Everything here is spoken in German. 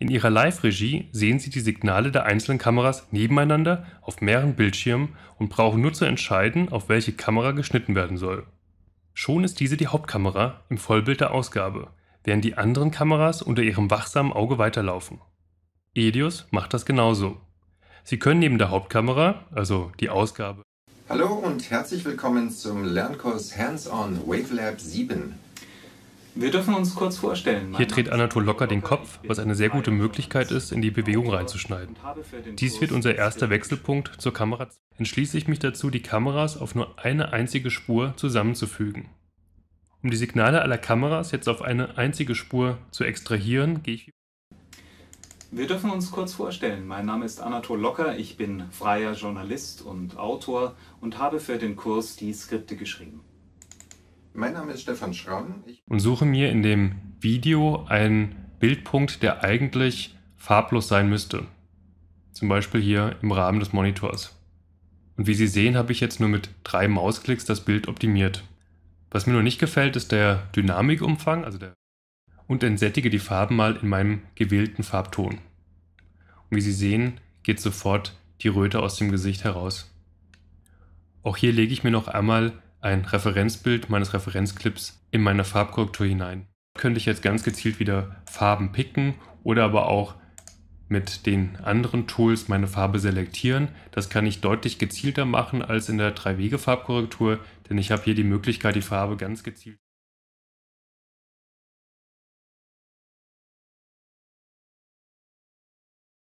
In Ihrer Live-Regie sehen Sie die Signale der einzelnen Kameras nebeneinander auf mehreren Bildschirmen und brauchen nur zu entscheiden, auf welche Kamera geschnitten werden soll. Schon ist diese die Hauptkamera im Vollbild der Ausgabe, während die anderen Kameras unter Ihrem wachsamen Auge weiterlaufen. Edius macht das genauso. Sie können neben der Hauptkamera, also die Ausgabe, Hallo und herzlich willkommen zum Lernkurs Hands-on Wavelab 7. Wir dürfen uns kurz vorstellen. Hier dreht Anatol locker den Kopf, was eine sehr gute Möglichkeit ist, in die Bewegung reinzuschneiden. Dies wird unser erster Wechselpunkt zur Kamera. Entschließe ich mich dazu, die Kameras auf nur eine einzige Spur zusammenzufügen. Um die Signale aller Kameras jetzt auf eine einzige Spur zu extrahieren, gehe ich Wir dürfen uns kurz vorstellen. Mein Name ist Anatol Locker, ich bin freier Journalist und Autor und habe für den Kurs die Skripte geschrieben. Mein Name ist Stefan Schramm. Und suche mir in dem Video einen Bildpunkt, der eigentlich farblos sein müsste. Zum Beispiel hier im Rahmen des Monitors. Und wie Sie sehen, habe ich jetzt nur mit drei Mausklicks das Bild optimiert. Was mir noch nicht gefällt, ist der Dynamikumfang, also der und entsättige die Farben mal in meinem gewählten Farbton. Und wie Sie sehen, geht sofort die Röte aus dem Gesicht heraus. Auch hier lege ich mir noch einmal ein Referenzbild meines Referenzclips in meine Farbkorrektur hinein. Könnte ich jetzt ganz gezielt wieder Farben picken oder aber auch mit den anderen Tools meine Farbe selektieren. Das kann ich deutlich gezielter machen als in der 3-Wege-Farbkorrektur, denn ich habe hier die Möglichkeit, die Farbe ganz gezielt